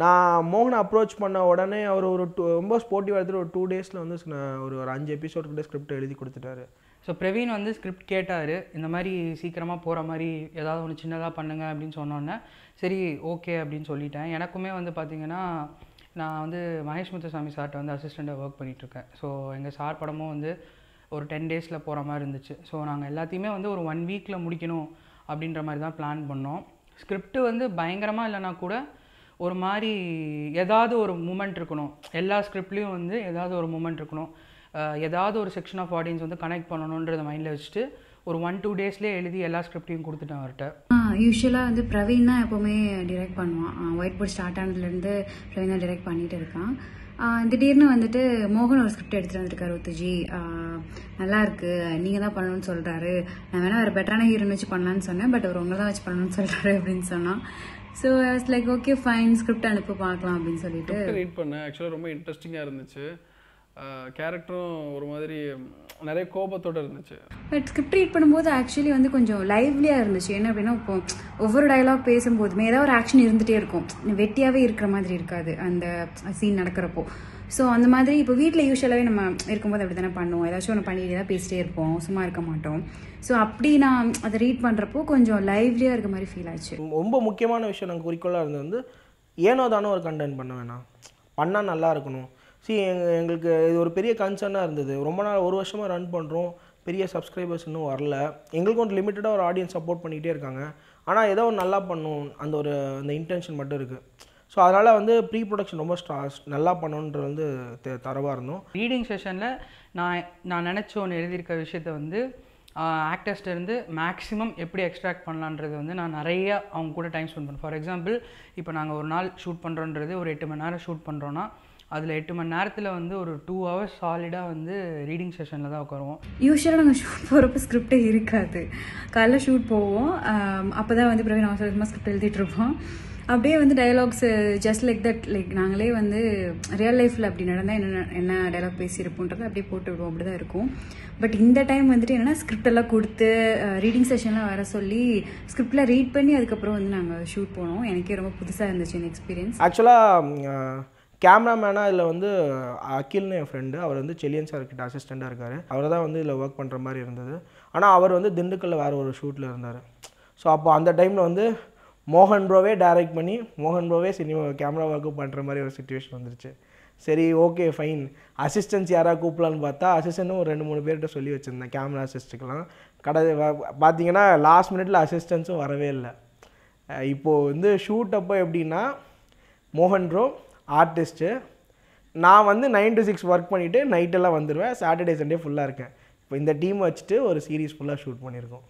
நான் மோகனை அப்ரோச் பண்ண உடனே அவர் ஒரு டூ ரொம்ப ஸ்போர்ட்டிவாக எடுத்துகிட்டு ஒரு டூ டேஸில் வந்து ஒரு ஒரு அஞ்சு எபிசோட் கிட்ட ஸ்கிரிப்ட் எழுதி கொடுத்துட்டாரு. ஸோ பிரவீன் வந்து ஸ்கிரிப்ட் கேட்டார். இந்த மாதிரி சீக்கிரமாக போகிற மாதிரி ஏதாவது ஒன்று சின்னதாக பண்ணுங்க அப்படின்னு சொன்னோன்னே சரி ஓகே அப்படின்னு சொல்லிட்டேன். எனக்குமே வந்து பார்த்தீங்கன்னா நான் வந்து மகேஷ் முத்துசாமி சார்கிட்ட வந்து அசிஸ்டண்ட்டாக ஒர்க் பண்ணிகிட்ருக்கேன் ஸோ எங்கள் சார் படமும் வந்து ஒரு டென் டேஸில் போகிற மாதிரி இருந்துச்சு. ஸோ நாங்கள் எல்லாத்தையுமே வந்து ஒரு ஒன் வீக்கில் முடிக்கணும் அப்படின்ற மாதிரி தான் பிளான் பண்ணோம். ஸ்கிரிப்ட் வந்து பயங்கரமாக இல்லைனா கூட ஒரு மாதிரி ஏதாவது ஒரு மூமெண்ட் இருக்கணும். எல்லா ஸ்கிரிப்ட்லேயும் வந்து ஏதாவது ஒரு மூமெண்ட் இருக்கணும். ஏதாவது ஒரு செக்ஷன் ஆஃப் ஆடியன்ஸ் வந்து கனெக்ட் பண்ணணுன்றத மைண்டில் வச்சுட்டு ஒரு ஒன் டூ டேஸ்லேயே எழுதி எல்லா ஸ்கிரிப்டையும் கொடுத்துட்டேன் அவர்கிட்ட. யூஸ்வலாக வந்து பிரவீன் தான் எப்போவுமே டிரெக்ட் பண்ணுவான். ஒயிட் போர்ட் ஸ்டார்ட் ஆனதுலேருந்து பிரவீன் தான் டிரெக்ட் பண்ணிட்டு இருக்கான். திடீர்னு வந்துட்டு மோகன் ஒரு ஸ்கிரிப்ட் எடுத்துகிட்டு வந்திருக்காரு ஒத்துஜி. நல்லா இருக்கு நீங்கள் தான் பண்ணணும்னு சொல்கிறாரு நான் வேணா வேறு பெட்டரான ஹீரோன் வச்சு பண்ணலான்னு சொன்னேன் பட் அவர் உங்களை தான் வச்சு பண்ணணும்னு சொல்கிறாரு அப்படின்னு சொன்னான். So it's like okay fine script அனுப்பி பார்க்கலாம் அப்படின்னு சொல்லிட்டு. ரீட் பண்ணேன். ஆக்சுவலாக ரொம்ப இன்ட்ரெஸ்டிங்காக இருந்துச்சு. கேரக்டரும் ஒரு மாதிரி நிறைய கோபத்தோட இருந்துச்சு. பட் ஸ்கிரிப்ட் ரீட் பண்ணும்போது ஆக்சுவலி வந்து கொஞ்சம் லைவ்லியாக இருந்துச்சு. என்ன அப்படின்னா இப்போ ஒவ்வொரு டயலாக் பேசும்போதுமே ஏதாவது ஒரு ஆக்ஷன் இருந்துகிட்டே இருக்கும். வெட்டியாகவே இருக்கிற மாதிரி இருக்காது அந்த சீன் நடக்கிறப்போ. ஸோ அந்த மாதிரி இப்போ வீட்டில் யூஸ்வலாகவே நம்ம இருக்கும்போது அப்படி தானே பண்ணுவோம். ஏதாச்சும் ஒன்று பண்ணிட்டு தான் பேசிட்டே இருப்போம். சும்மா இருக்க மாட்டோம். ஸோ அப்படி நான் அதை ரீட் பண்ணுறப்போ கொஞ்சம் லைவ்லியாக இருக்க மாதிரி ஃபீல் ஆச்சு. ரொம்ப முக்கியமான விஷயம் நாங்கள் குறிக்கோளாக இருந்தது வந்து ஏனோ தானோ ஒரு கண்டென்ட் பண்ண வேணாம். பண்ணால் நல்லா இருக்கணும். சி எங்களுக்கு இது ஒரு பெரிய கன்சர்னாக இருந்தது. ரொம்ப நாள் ஒரு வருஷமாக ரன் பண்ணுறோம் பெரிய சப்ஸ்கிரைபர்ஸ் இன்னும் வரல. எங்களுக்கும் ஒரு லிமிட்டடாக ஒரு ஆடியன்ஸ் சப்போர்ட் பண்ணிக்கிட்டே இருக்காங்க. ஆனால் ஏதோ ஒரு நல்லா பண்ணும். அந்த ஒரு அந்த இன்டென்ஷன் மட்டும் இருக்குது ஸோ அதனால் வந்து ப்ரீ ப்ரொடக்ஷன் ரொம்ப ஸ்ட்ரா நல்லா பண்ணணுன்றது வந்து தெ- இருந்தோம். ரீடிங் செஷனில் நான் நான் நினச்ச ஒன்று எழுதியிருக்க விஷயத்த வந்து ஆக்டர்ஸ்ட்ட இருந்து மேக்ஸிமம் எப்படி எக்ஸ்ட்ராக்ட் பண்ணலான்றது வந்து நான் நிறைய அவங்க கூட டைம் ஸ்பெண்ட் பண்ணேன். ஃபார் எக்ஸாம்பிள் இப்போ நாங்கள் ஒரு நாள் ஷூட் பண்ணுறோன்றது ஒரு எட்டு மணி நேரம் ஷூட் பண்ணுறோன்னா அதில் எட்டு மணி நேரத்தில் வந்து ஒரு டூ ஹவர்ஸ் சாலிடாக வந்து ரீடிங் செஷனில் தான் உட்காருவோம். யூஸ்வலாக நாங்கள் ஷூட் போகிறப்ப ஸ்கிரிப்டே இருக்காது. காலைல ஷூட் போவோம். அப்போ தான் வந்து பிரவீன் அவசரமாக ஸ்கிரிப்ட் எழுதிட்டு இருப்போம். அப்படியே வந்து dialogues just like that like நாங்களே வந்து ரியல் லைஃப்பில் அப்படி நடந்தால் என்ன என்ன டயலாக் பேசியிருப்போன்றது அப்படியே போட்டு விடுவோம். அப்படி தான் இருக்கும். பட் இந்த டைம் வந்துட்டு என்னென்னா ஸ்கிரிப்ட் எல்லாம் கொடுத்து ரீடிங் செஷன்லாம் வர சொல்லி ஸ்கிரிப்டில் ரீட் பண்ணி அதுக்கப்புறம் வந்து நாங்கள் ஷூட் போனோம். எனக்கே ரொம்ப புதுசாக இருந்துச்சு இந்த எக்ஸ்பீரியன்ஸ் ஆக்சுவலாக கேமராமேனாக இதில் வந்து அகில்னு என் ஃப்ரெண்டு அவர் வந்து செலியன் சார்கிட்ட அசிஸ்டண்ட்டாக இருக்கார். அவர் தான் வந்து இதில் ஒர்க் பண்ணுற மாதிரி இருந்தது. ஆனால் அவர் வந்து திண்டுக்கல்ல வேறு ஒரு ஷூட்டில் இருந்தார். ஸோ அப்போ அந்த டைமில் வந்து மோகன் ப்ரோவே டைரக்ட் பண்ணி மோகன் ப்ரோவே சினிமா கேமரா ஒர்க்கு பண்ணுற மாதிரி ஒரு சுச்சுவேஷன் வந்துருச்சு. சரி ஓகே ஃபைன் அசிஸ்டன்ஸ் யாராவது கூப்பிடலான்னு பார்த்தா அசிஸ்டன்ட்டும் ஒரு ரெண்டு மூணு பேர்கிட்ட சொல்லி வச்சுருந்தேன் கேமரா அசிஸ்ட்டுக்கெலாம் கடை பார்த்தீங்கன்னா லாஸ்ட் மினிட்ல அசிஸ்டன்ஸும் வரவே இல்லை. இப்போது வந்து ஷூட் அப்போ எப்படின்னா மோகன் ப்ரோ ஆர்டிஸ்ட்டு நான் வந்து நைன் டு சிக்ஸ் ஒர்க் பண்ணிவிட்டு நைட்டெல்லாம் வந்துடுவேன் சாட்டர்டே சண்டே ஃபுல்லாக இருக்கேன். இப்போ இந்த டீம் வச்சுட்டு ஒரு சீரீஸ் ஃபுல்லாக ஷூட் பண்ணியிருக்கோம்